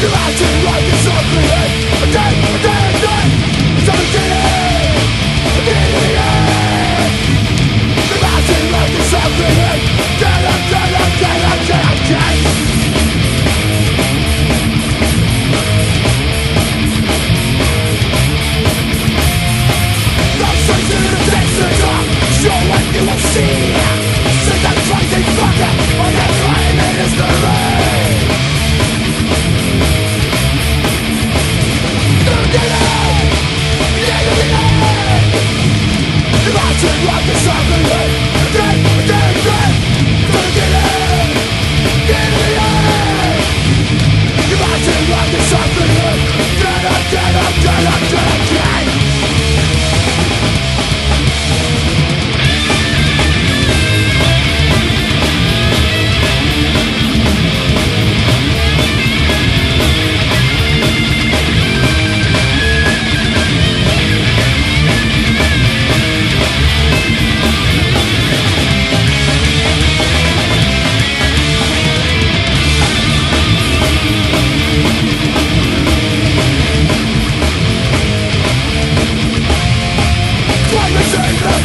Imagine life is ugly day dead, day.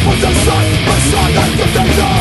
was a son, a son of the danger